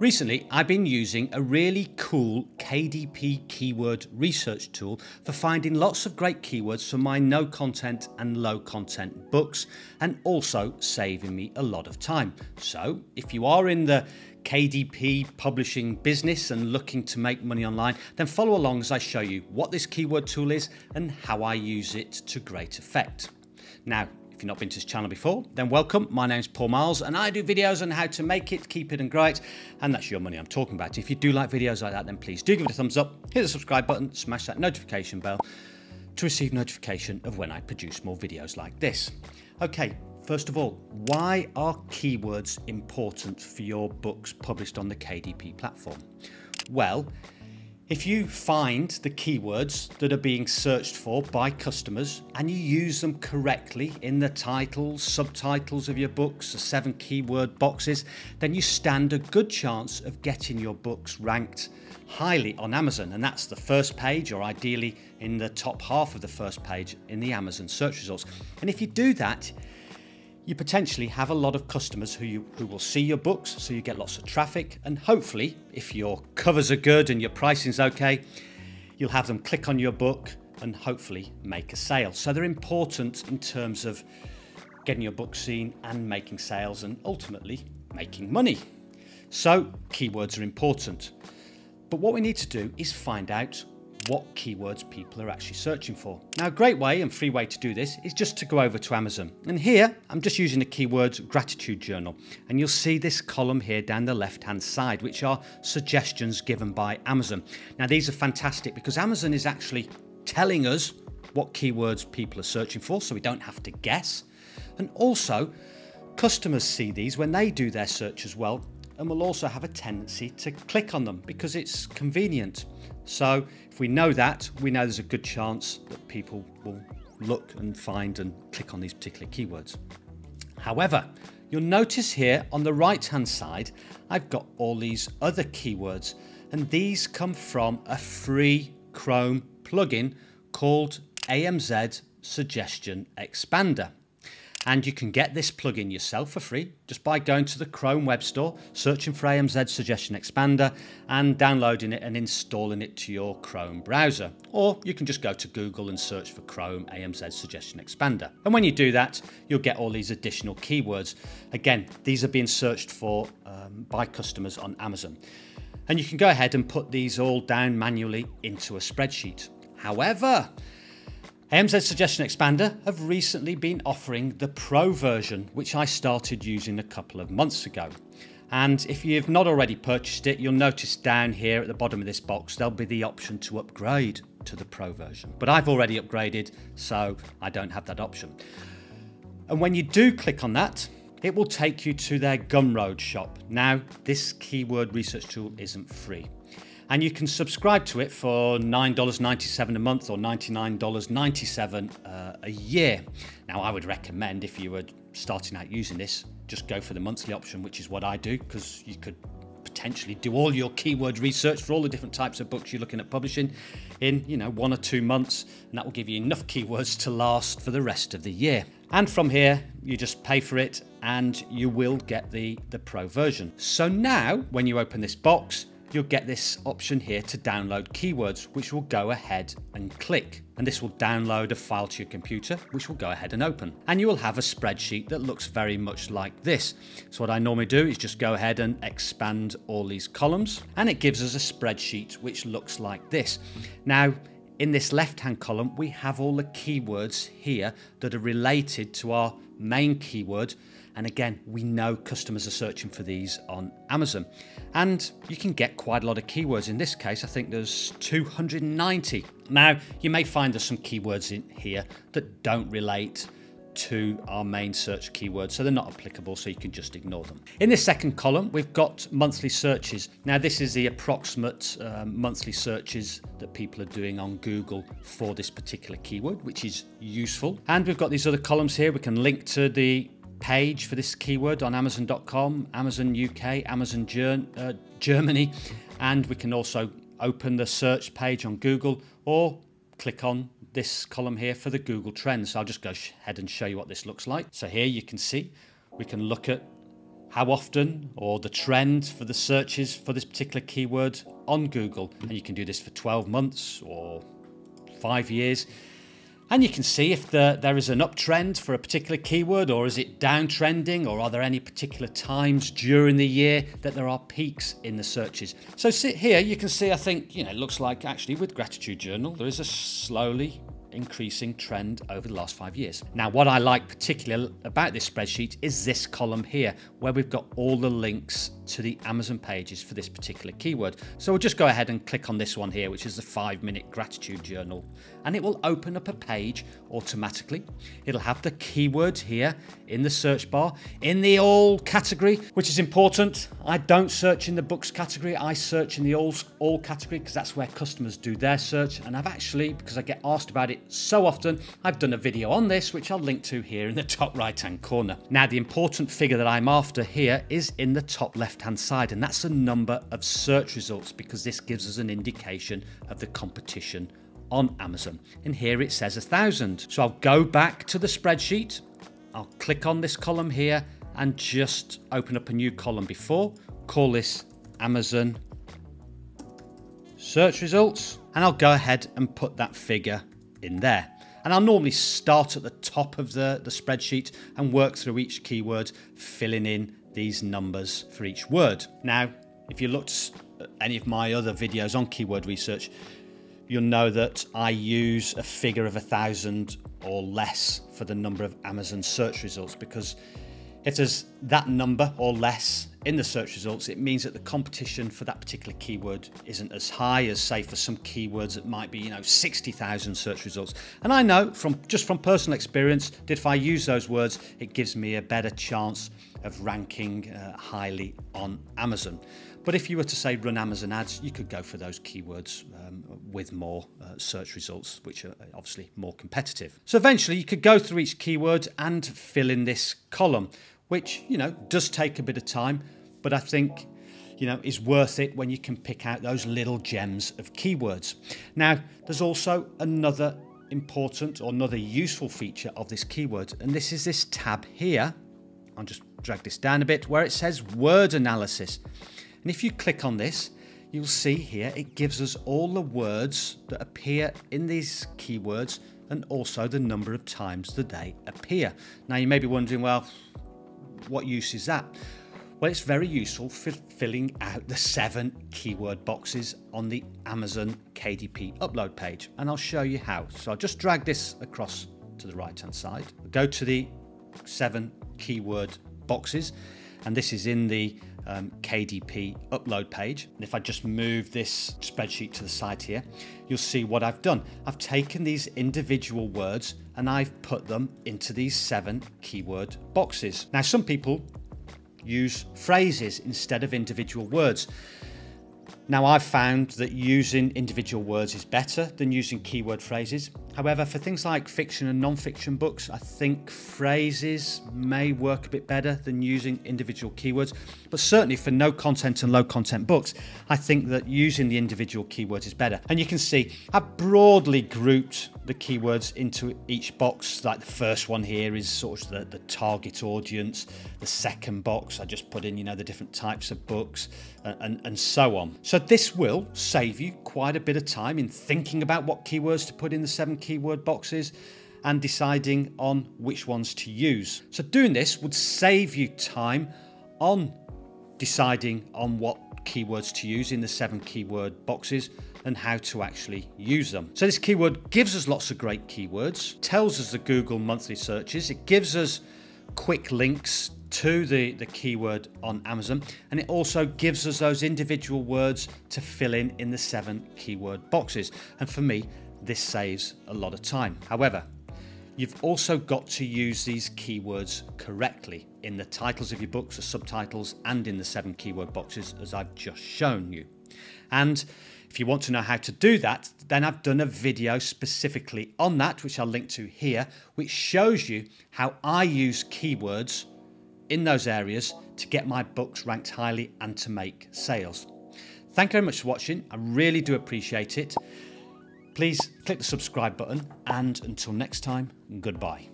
Recently, I've been using a really cool KDP keyword research tool for finding lots of great keywords for my no content and low content books and also saving me a lot of time. So, if you are in the KDP publishing business and looking to make money online, then follow along as I show you what this keyword tool is and how I use it to great effect. Now, if you've not been to this channel before, then welcome. My name's Paul Marles and I do videos on how to make it, keep it and grow it. And that's your money I'm talking about. If you do like videos like that, then please do give it a thumbs up, hit the subscribe button, smash that notification bell to receive notification of when I produce more videos like this. Okay, first of all, why are keywords important for your books published on the KDP platform? Well, if you find the keywords that are being searched for by customers and you use them correctly in the titles, subtitles of your books, the seven keyword boxes, then you stand a good chance of getting your books ranked highly on Amazon. And that's the first page, or ideally in the top half of the first page in the Amazon search results. And if you do that, you potentially have a lot of customers who you who will see your books so you get lots of traffic and hopefully if your covers are good and your pricing's okay you'll have them click on your book and hopefully make a sale. So they're important in terms of getting your book seen and making sales and ultimately making money. So keywords are important. But what we need to do is find out what keywords people are actually searching for. Now, a great way and free way to do this is just to go over to Amazon. And here, I'm just using the keywords gratitude journal. And you'll see this column here down the left-hand side, which are suggestions given by Amazon. Now, these are fantastic because Amazon is actually telling us what keywords people are searching for, so we don't have to guess. And also, customers see these when they do their search as well and we'll also have a tendency to click on them because it's convenient. So if we know that, we know there's a good chance that people will look and find and click on these particular keywords. However, you'll notice here on the right hand side, I've got all these other keywords and these come from a free Chrome plugin called AMZ Suggestion Expander. And you can get this plugin yourself for free just by going to the Chrome Web Store, searching for AMZ Suggestion Expander, and downloading it and installing it to your Chrome browser. Or you can just go to Google and search for Chrome AMZ Suggestion Expander. And when you do that, you'll get all these additional keywords. Again, these are being searched for um, by customers on Amazon. And you can go ahead and put these all down manually into a spreadsheet. However, AMZ Suggestion Expander have recently been offering the Pro version, which I started using a couple of months ago. And if you've not already purchased it, you'll notice down here at the bottom of this box, there'll be the option to upgrade to the Pro version. But I've already upgraded, so I don't have that option. And when you do click on that, it will take you to their Gumroad shop. Now, this keyword research tool isn't free and you can subscribe to it for $9.97 a month or $99.97 uh, a year. Now, I would recommend if you were starting out using this, just go for the monthly option, which is what I do, because you could potentially do all your keyword research for all the different types of books you're looking at publishing in, you know, one or two months, and that will give you enough keywords to last for the rest of the year. And from here, you just pay for it and you will get the, the pro version. So now, when you open this box, you'll get this option here to download keywords, which will go ahead and click. And this will download a file to your computer, which will go ahead and open. And you will have a spreadsheet that looks very much like this. So what I normally do is just go ahead and expand all these columns, and it gives us a spreadsheet which looks like this. Now, in this left-hand column, we have all the keywords here that are related to our main keyword and again, we know customers are searching for these on Amazon. And you can get quite a lot of keywords. In this case, I think there's 290. Now, you may find there's some keywords in here that don't relate to our main search keywords, so they're not applicable, so you can just ignore them. In this second column, we've got monthly searches. Now, this is the approximate um, monthly searches that people are doing on Google for this particular keyword, which is useful. And we've got these other columns here. We can link to the page for this keyword on Amazon.com, Amazon UK, Amazon Ger uh, Germany, and we can also open the search page on Google or click on this column here for the Google Trends. So I'll just go ahead and show you what this looks like. So here you can see we can look at how often or the trend for the searches for this particular keyword on Google. And you can do this for 12 months or five years. And you can see if the, there is an uptrend for a particular keyword or is it downtrending or are there any particular times during the year that there are peaks in the searches. So sit here, you can see, I think, you know, it looks like actually with Gratitude Journal, there is a slowly increasing trend over the last five years. Now, what I like particularly about this spreadsheet is this column here, where we've got all the links to the Amazon pages for this particular keyword. So we'll just go ahead and click on this one here, which is the five minute gratitude journal, and it will open up a page automatically. It'll have the keyword here in the search bar in the all category, which is important. I don't search in the books category. I search in the all, all category because that's where customers do their search. And I've actually, because I get asked about it so often, I've done a video on this, which I'll link to here in the top right hand corner. Now, the important figure that I'm after here is in the top left hand side and that's the number of search results because this gives us an indication of the competition on Amazon. And here it says a thousand. So I'll go back to the spreadsheet. I'll click on this column here and just open up a new column before. Call this Amazon search results. And I'll go ahead and put that figure in there. And I'll normally start at the top of the, the spreadsheet and work through each keyword, filling in these numbers for each word. Now, if you looked at uh, any of my other videos on keyword research, you'll know that I use a figure of a thousand or less for the number of Amazon search results because there's that number or less in the search results, it means that the competition for that particular keyword isn't as high as, say, for some keywords that might be, you know, 60,000 search results. And I know from just from personal experience that if I use those words, it gives me a better chance of ranking uh, highly on Amazon. But if you were to say run Amazon ads, you could go for those keywords um, with more uh, search results, which are obviously more competitive. So eventually you could go through each keyword and fill in this column, which, you know, does take a bit of time, but I think you know, is worth it when you can pick out those little gems of keywords. Now, there's also another important or another useful feature of this keyword, and this is this tab here. I'll just drag this down a bit where it says word analysis. And if you click on this, you'll see here it gives us all the words that appear in these keywords and also the number of times that they appear. Now you may be wondering, well, what use is that? Well, it's very useful for filling out the seven keyword boxes on the Amazon KDP upload page. And I'll show you how. So I'll just drag this across to the right hand side. Go to the seven keyword boxes and this is in the um, KDP upload page. And if I just move this spreadsheet to the side here, you'll see what I've done. I've taken these individual words and I've put them into these seven keyword boxes. Now, some people use phrases instead of individual words. Now, I've found that using individual words is better than using keyword phrases. However, for things like fiction and non-fiction books, I think phrases may work a bit better than using individual keywords. But certainly for no content and low content books, I think that using the individual keywords is better. And you can see I've broadly grouped the keywords into each box. Like the first one here is sort of the, the target audience. The second box, I just put in, you know, the different types of books and, and, and so on. So this will save you quite a bit of time in thinking about what keywords to put in the seven keyword boxes and deciding on which ones to use. So doing this would save you time on deciding on what keywords to use in the seven keyword boxes and how to actually use them. So this keyword gives us lots of great keywords, tells us the Google monthly searches, it gives us quick links to the, the keyword on Amazon and it also gives us those individual words to fill in in the seven keyword boxes. And for me, this saves a lot of time. However, You've also got to use these keywords correctly in the titles of your books, the subtitles, and in the seven keyword boxes as I've just shown you. And if you want to know how to do that, then I've done a video specifically on that, which I'll link to here, which shows you how I use keywords in those areas to get my books ranked highly and to make sales. Thank you very much for watching. I really do appreciate it. Please click the subscribe button and until next time, goodbye.